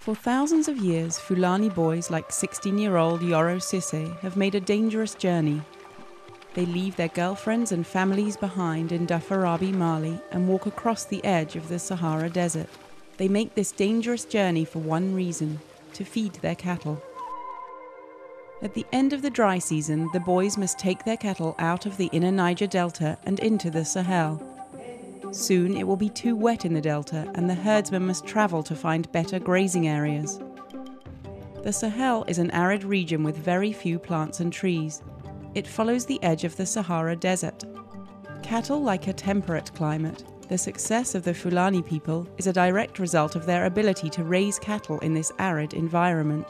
For thousands of years, Fulani boys like 16 year old Yoro Sisse have made a dangerous journey. They leave their girlfriends and families behind in Diafarabé, Mali, and walk across the edge of the Sahara Desert. They make this dangerous journey for one reason to feed their cattle. At the end of the dry season, the boys must take their cattle out of the inner Niger Delta and into the Sahel. Soon it will be too wet in the delta, and the herdsmen must travel to find better grazing areas. The Sahel is an arid region with very few plants and trees. It follows the edge of the Sahara Desert. Cattle like a temperate climate. The success of the Fulani people is a direct result of their ability to raise cattle in this arid environment.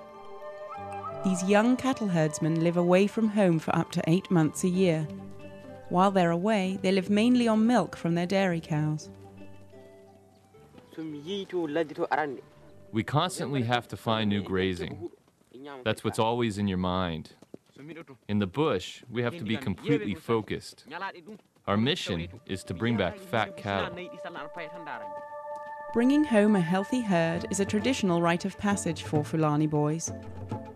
These young cattle herdsmen live away from home for up to eight months a year, while they're away, they live mainly on milk from their dairy cows. We constantly have to find new grazing. That's what's always in your mind. In the bush, we have to be completely focused. Our mission is to bring back fat cattle. Bringing home a healthy herd is a traditional rite of passage for Fulani boys.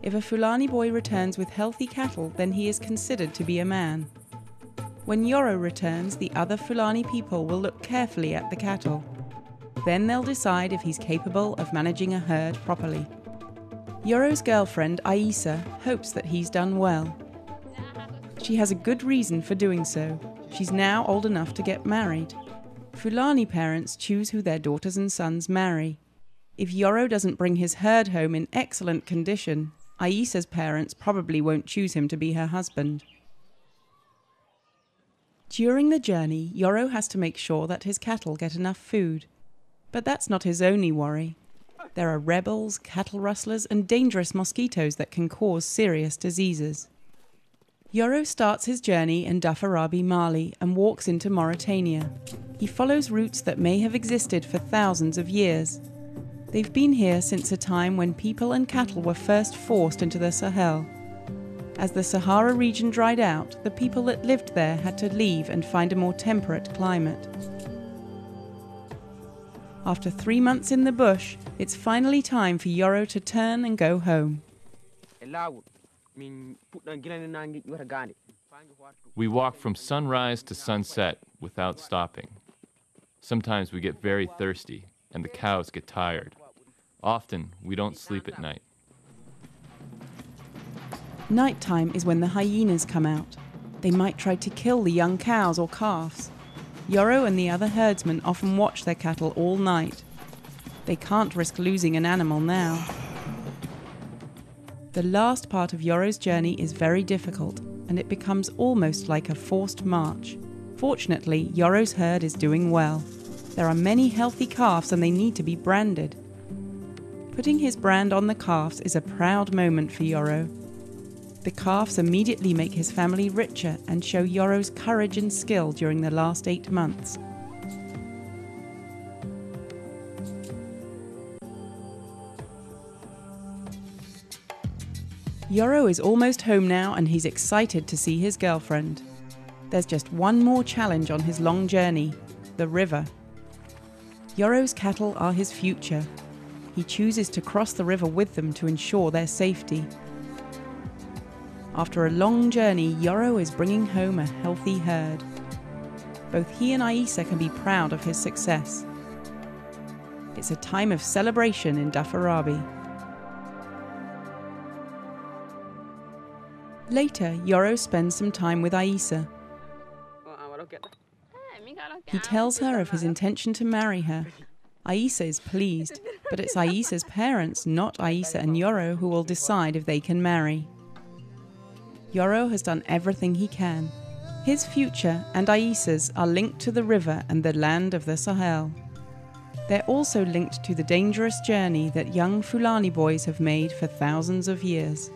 If a Fulani boy returns with healthy cattle, then he is considered to be a man. When Yoro returns, the other Fulani people will look carefully at the cattle. Then they'll decide if he's capable of managing a herd properly. Yoro's girlfriend, Aisa, hopes that he's done well. She has a good reason for doing so. She's now old enough to get married. Fulani parents choose who their daughters and sons marry. If Yoro doesn't bring his herd home in excellent condition, Aisa's parents probably won't choose him to be her husband. During the journey, Yoro has to make sure that his cattle get enough food. But that's not his only worry. There are rebels, cattle rustlers, and dangerous mosquitoes that can cause serious diseases. Yoro starts his journey in Diafarabé, Mali, and walks into Mauritania. He follows routes that may have existed for thousands of years. They've been here since a time when people and cattle were first forced into the Sahel. As the Sahara region dried out, the people that lived there had to leave and find a more temperate climate. After three months in the bush, it's finally time for Yoro to turn and go home. We walk from sunrise to sunset without stopping. Sometimes we get very thirsty and the cows get tired. Often we don't sleep at night. Nighttime is when the hyenas come out. They might try to kill the young cows or calves. Yoro and the other herdsmen often watch their cattle all night. They can't risk losing an animal now. The last part of Yoro's journey is very difficult, and it becomes almost like a forced march. Fortunately, Yoro's herd is doing well. There are many healthy calves and they need to be branded. Putting his brand on the calves is a proud moment for Yoro. The calves immediately make his family richer and show Yoro's courage and skill during the last eight months. Yoro is almost home now and he's excited to see his girlfriend. There's just one more challenge on his long journey the river. Yoro's cattle are his future. He chooses to cross the river with them to ensure their safety. After a long journey, Yoro is bringing home a healthy herd. Both he and Aisa can be proud of his success. It's a time of celebration in Diafarabé. Later, Yoro spends some time with Aisa. He tells her of his intention to marry her. Aisa is pleased, but it's Aisa's parents, not Aisa and Yoro, who will decide if they can marry. Yoro has done everything he can. His future and Aisa's are linked to the river and the land of the Sahel. They're also linked to the dangerous journey that young Fulani boys have made for thousands of years.